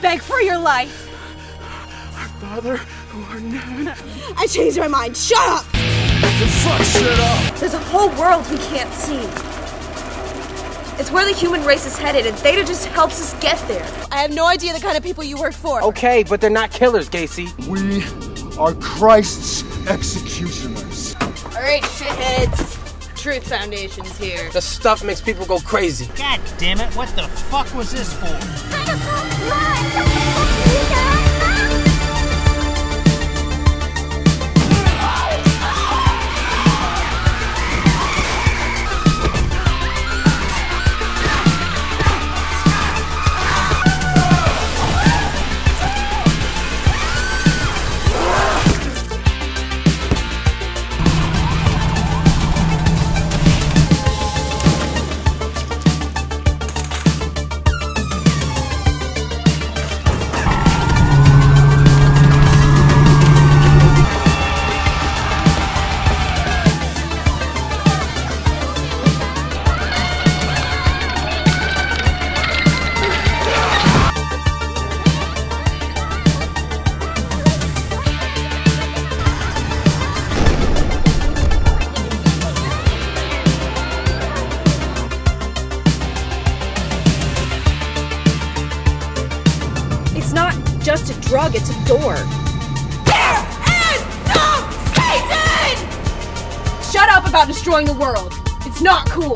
Beg for your life. Our Father, who art in heaven. I changed my mind. Shut up! The fuck shit up! There's a whole world we can't see. It's where the human race is headed, and Theta just helps us get there. I have no idea the kind of people you work for. Okay, but they're not killers, Gayce. We are Christ's executioners. Alright, shitheads. Truth Foundation's here. The stuff makes people go crazy. God damn it, what the fuck was this for? Just a drug, it's a door. There is no Satan! Shut up about destroying the world. It's not cool.